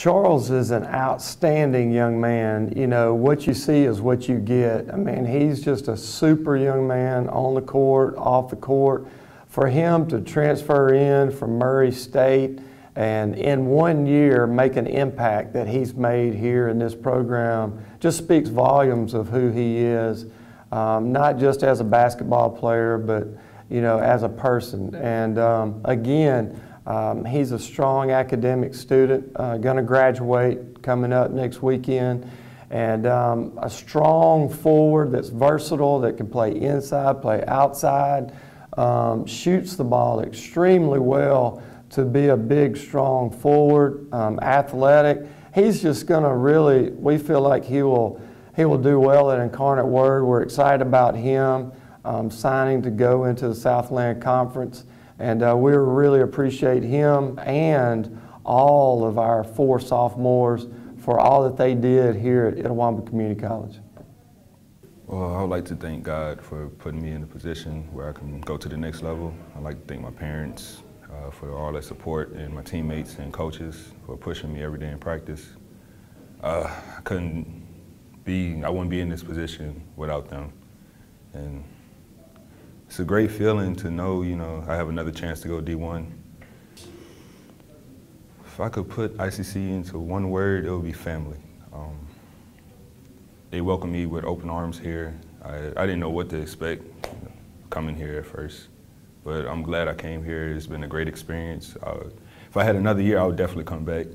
Charles is an outstanding young man. You know, what you see is what you get. I mean, he's just a super young man on the court, off the court. For him to transfer in from Murray State and in one year make an impact that he's made here in this program just speaks volumes of who he is, um, not just as a basketball player, but, you know, as a person. And um, again, um, he's a strong academic student, uh, going to graduate coming up next weekend, and um, a strong forward that's versatile, that can play inside, play outside, um, shoots the ball extremely well to be a big, strong forward, um, athletic. He's just going to really, we feel like he will, he will do well at Incarnate Word. We're excited about him um, signing to go into the Southland Conference. And uh, we really appreciate him and all of our four sophomores for all that they did here at Itawamba Community College. Well, I would like to thank God for putting me in a position where I can go to the next level. I'd like to thank my parents uh, for all their support and my teammates and coaches for pushing me every day in practice. Uh, I couldn't be, I wouldn't be in this position without them. And it's a great feeling to know, you know, I have another chance to go D1. If I could put ICC into one word, it would be family. Um, they welcomed me with open arms here. I, I didn't know what to expect coming here at first, but I'm glad I came here. It's been a great experience. Uh, if I had another year, I would definitely come back.